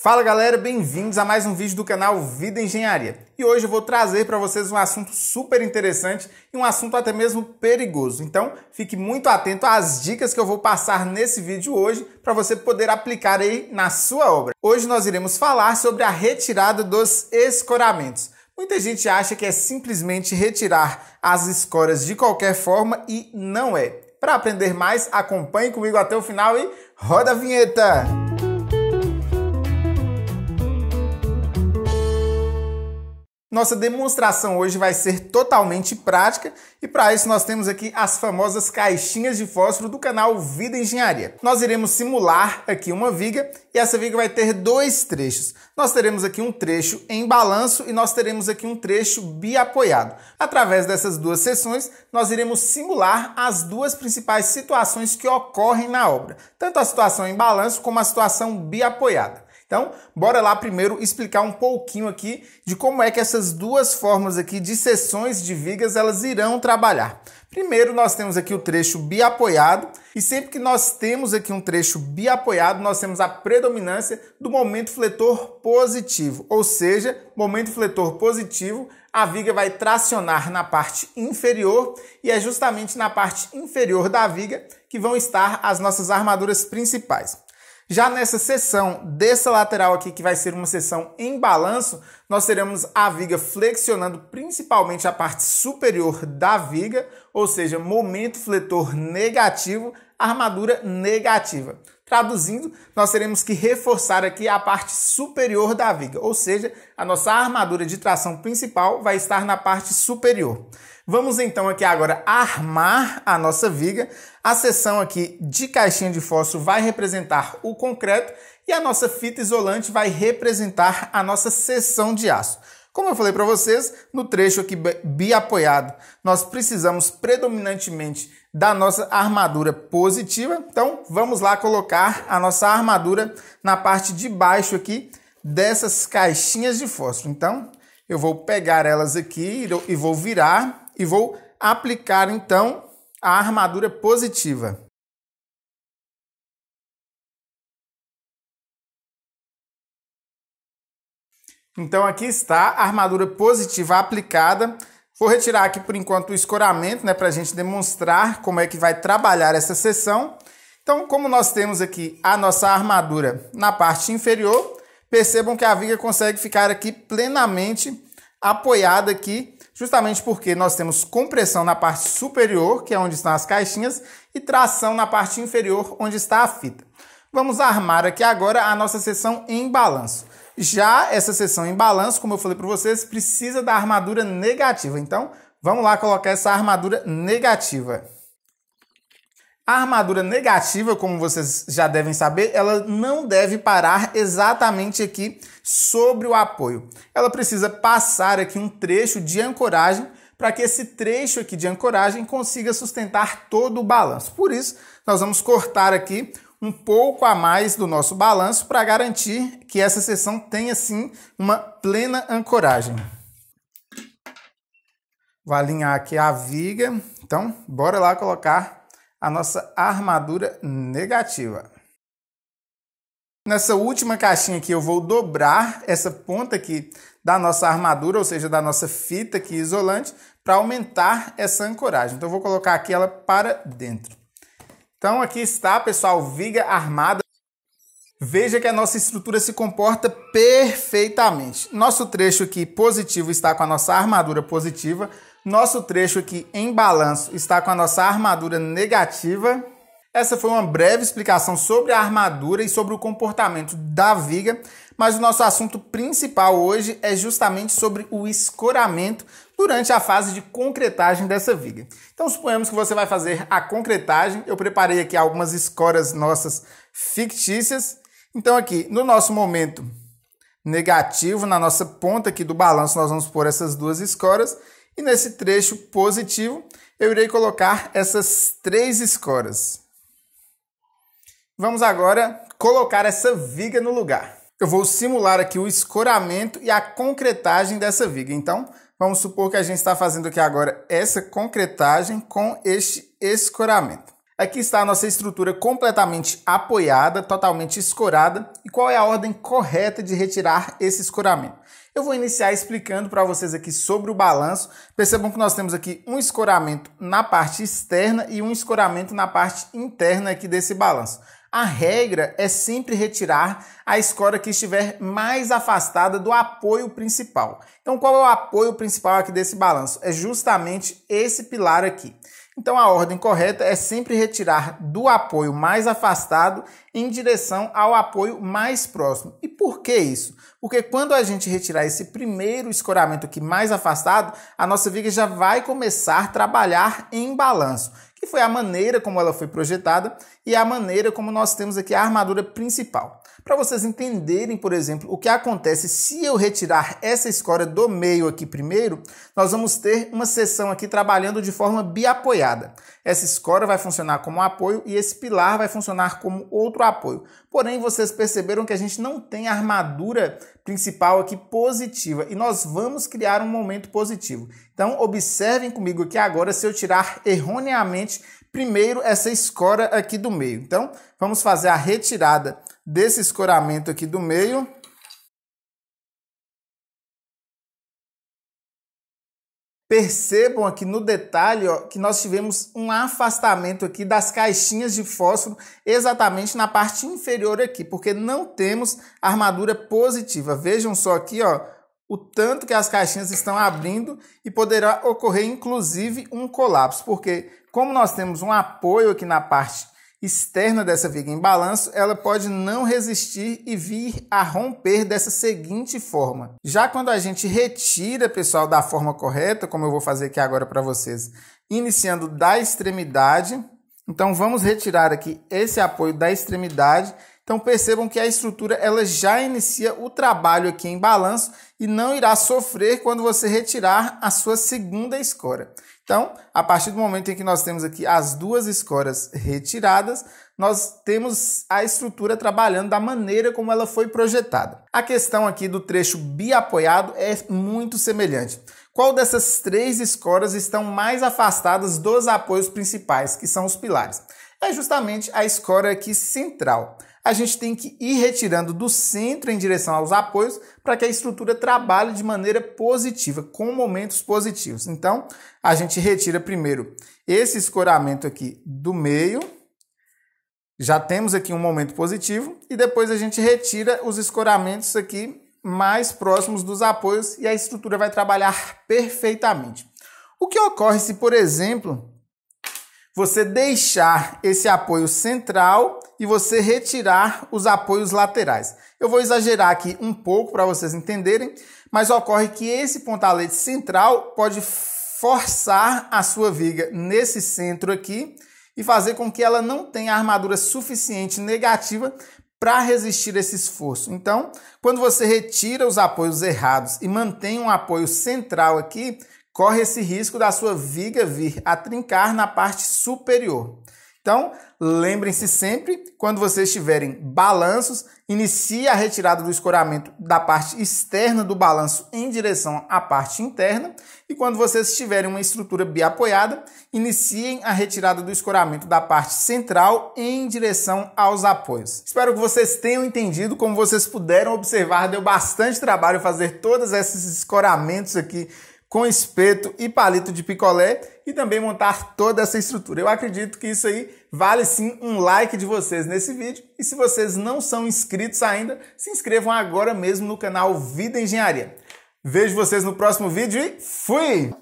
Fala galera, bem-vindos a mais um vídeo do canal Vida Engenharia. E hoje eu vou trazer para vocês um assunto super interessante e um assunto até mesmo perigoso. Então, fique muito atento às dicas que eu vou passar nesse vídeo hoje para você poder aplicar aí na sua obra. Hoje nós iremos falar sobre a retirada dos escoramentos. Muita gente acha que é simplesmente retirar as escoras de qualquer forma e não é. Para aprender mais, acompanhe comigo até o final e roda a vinheta! Nossa demonstração hoje vai ser totalmente prática e para isso nós temos aqui as famosas caixinhas de fósforo do canal Vida Engenharia. Nós iremos simular aqui uma viga e essa viga vai ter dois trechos. Nós teremos aqui um trecho em balanço e nós teremos aqui um trecho biapoiado. Através dessas duas sessões, nós iremos simular as duas principais situações que ocorrem na obra, tanto a situação em balanço como a situação biapoiada. Então, bora lá primeiro explicar um pouquinho aqui de como é que essas duas formas aqui de seções de vigas elas irão trabalhar. Primeiro, nós temos aqui o trecho biapoiado, e sempre que nós temos aqui um trecho biapoiado, nós temos a predominância do momento fletor positivo, ou seja, momento fletor positivo, a viga vai tracionar na parte inferior e é justamente na parte inferior da viga que vão estar as nossas armaduras principais. Já nessa seção dessa lateral aqui, que vai ser uma seção em balanço, nós teremos a viga flexionando principalmente a parte superior da viga, ou seja, momento fletor negativo, armadura negativa. Traduzindo, nós teremos que reforçar aqui a parte superior da viga, ou seja, a nossa armadura de tração principal vai estar na parte superior. Vamos então aqui agora armar a nossa viga. A seção aqui de caixinha de fósforo vai representar o concreto e a nossa fita isolante vai representar a nossa seção de aço. Como eu falei para vocês, no trecho aqui biapoiado, nós precisamos predominantemente da nossa armadura positiva. Então, vamos lá colocar a nossa armadura na parte de baixo aqui dessas caixinhas de fósforo. Então, eu vou pegar elas aqui e vou virar e vou aplicar então a armadura positiva. Então aqui está a armadura positiva aplicada. Vou retirar aqui por enquanto o escoramento, né, para a gente demonstrar como é que vai trabalhar essa seção. Então, como nós temos aqui a nossa armadura na parte inferior, percebam que a viga consegue ficar aqui plenamente apoiada aqui justamente porque nós temos compressão na parte superior, que é onde estão as caixinhas, e tração na parte inferior, onde está a fita. Vamos armar aqui agora a nossa seção em balanço. Já essa seção em balanço, como eu falei para vocês, precisa da armadura negativa. Então, vamos lá colocar essa armadura negativa. A armadura negativa, como vocês já devem saber, ela não deve parar exatamente aqui sobre o apoio. Ela precisa passar aqui um trecho de ancoragem para que esse trecho aqui de ancoragem consiga sustentar todo o balanço. Por isso, nós vamos cortar aqui um pouco a mais do nosso balanço para garantir que essa seção tenha sim uma plena ancoragem. Vou alinhar aqui a viga. Então, bora lá colocar a nossa armadura negativa. Nessa última caixinha aqui eu vou dobrar essa ponta aqui da nossa armadura, ou seja, da nossa fita aqui isolante, para aumentar essa ancoragem. Então eu vou colocar aqui ela para dentro. Então aqui está, pessoal, viga armada. Veja que a nossa estrutura se comporta perfeitamente. Nosso trecho aqui positivo está com a nossa armadura positiva, nosso trecho aqui em balanço está com a nossa armadura negativa. Essa foi uma breve explicação sobre a armadura e sobre o comportamento da viga, mas o nosso assunto principal hoje é justamente sobre o escoramento durante a fase de concretagem dessa viga. Então, suponhamos que você vai fazer a concretagem. Eu preparei aqui algumas escoras nossas fictícias. Então, aqui no nosso momento negativo, na nossa ponta aqui do balanço, nós vamos pôr essas duas escoras e nesse trecho positivo, eu irei colocar essas três escoras. Vamos agora colocar essa viga no lugar. Eu vou simular aqui o escoramento e a concretagem dessa viga. Então, vamos supor que a gente está fazendo aqui agora essa concretagem com este escoramento. Aqui está a nossa estrutura completamente apoiada, totalmente escorada. E qual é a ordem correta de retirar esse escoramento? Eu vou iniciar explicando para vocês aqui sobre o balanço. Percebam que nós temos aqui um escoramento na parte externa e um escoramento na parte interna aqui desse balanço. A regra é sempre retirar a escora que estiver mais afastada do apoio principal. Então, qual é o apoio principal aqui desse balanço? É justamente esse pilar aqui. Então a ordem correta é sempre retirar do apoio mais afastado em direção ao apoio mais próximo. E por que isso? Porque quando a gente retirar esse primeiro escoramento aqui mais afastado, a nossa viga já vai começar a trabalhar em balanço que foi a maneira como ela foi projetada e a maneira como nós temos aqui a armadura principal. Para vocês entenderem, por exemplo, o que acontece se eu retirar essa escória do meio aqui primeiro, nós vamos ter uma seção aqui trabalhando de forma biapoiada. Essa escória vai funcionar como apoio e esse pilar vai funcionar como outro apoio. Porém, vocês perceberam que a gente não tem armadura principal aqui positiva e nós vamos criar um momento positivo. Então, observem comigo aqui agora se eu tirar erroneamente primeiro essa escora aqui do meio. Então, vamos fazer a retirada desse escoramento aqui do meio. Percebam aqui no detalhe ó, que nós tivemos um afastamento aqui das caixinhas de fósforo exatamente na parte inferior aqui, porque não temos armadura positiva. Vejam só aqui ó, o tanto que as caixinhas estão abrindo e poderá ocorrer inclusive um colapso, porque como nós temos um apoio aqui na parte externa dessa viga em balanço, ela pode não resistir e vir a romper dessa seguinte forma. Já quando a gente retira, pessoal, da forma correta, como eu vou fazer aqui agora para vocês, iniciando da extremidade, então vamos retirar aqui esse apoio da extremidade. Então percebam que a estrutura ela já inicia o trabalho aqui em balanço e não irá sofrer quando você retirar a sua segunda escora. Então, a partir do momento em que nós temos aqui as duas escoras retiradas, nós temos a estrutura trabalhando da maneira como ela foi projetada. A questão aqui do trecho biapoiado é muito semelhante. Qual dessas três escoras estão mais afastadas dos apoios principais, que são os pilares? É justamente a escora aqui central a gente tem que ir retirando do centro em direção aos apoios para que a estrutura trabalhe de maneira positiva, com momentos positivos. Então, a gente retira primeiro esse escoramento aqui do meio, já temos aqui um momento positivo, e depois a gente retira os escoramentos aqui mais próximos dos apoios e a estrutura vai trabalhar perfeitamente. O que ocorre se, por exemplo, você deixar esse apoio central e você retirar os apoios laterais. Eu vou exagerar aqui um pouco para vocês entenderem, mas ocorre que esse pontalete central pode forçar a sua viga nesse centro aqui e fazer com que ela não tenha armadura suficiente negativa para resistir esse esforço. Então, quando você retira os apoios errados e mantém um apoio central aqui, corre esse risco da sua viga vir a trincar na parte superior. Então, lembrem-se sempre, quando vocês tiverem balanços, inicie a retirada do escoramento da parte externa do balanço em direção à parte interna. E quando vocês tiverem uma estrutura biapoiada, iniciem a retirada do escoramento da parte central em direção aos apoios. Espero que vocês tenham entendido. Como vocês puderam observar, deu bastante trabalho fazer todos esses escoramentos aqui com espeto e palito de picolé e também montar toda essa estrutura. Eu acredito que isso aí vale sim um like de vocês nesse vídeo. E se vocês não são inscritos ainda, se inscrevam agora mesmo no canal Vida Engenharia. Vejo vocês no próximo vídeo e fui!